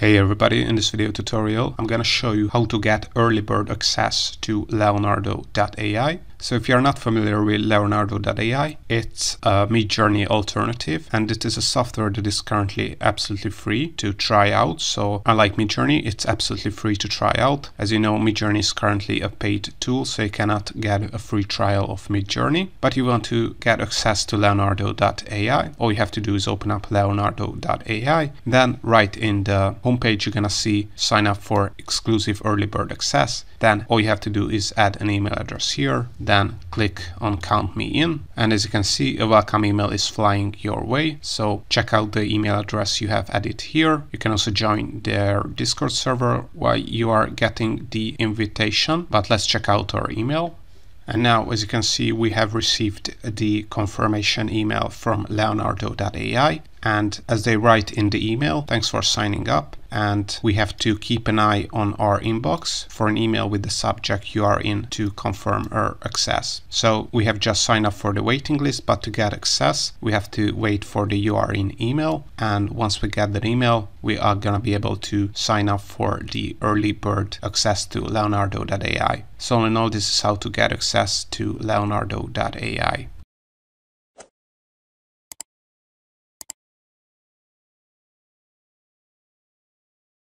Hey everybody, in this video tutorial I'm gonna show you how to get early bird access to Leonardo.ai so if you're not familiar with Leonardo.ai, it's a Midjourney alternative and it is a software that is currently absolutely free to try out. So unlike Midjourney, it's absolutely free to try out. As you know, Midjourney is currently a paid tool, so you cannot get a free trial of Midjourney. But you want to get access to Leonardo.ai, all you have to do is open up Leonardo.ai. Then right in the homepage, you're gonna see sign up for exclusive early bird access. Then all you have to do is add an email address here then click on count me in and as you can see a welcome email is flying your way so check out the email address you have added here you can also join their discord server while you are getting the invitation but let's check out our email and now, as you can see, we have received the confirmation email from leonardo.ai. And as they write in the email, thanks for signing up. And we have to keep an eye on our inbox for an email with the subject you are in to confirm our access. So we have just signed up for the waiting list, but to get access, we have to wait for the you are in email. And once we get that email, we are going to be able to sign up for the early bird access to leonardo.ai. So in all, this is how to get access to leonardo.ai.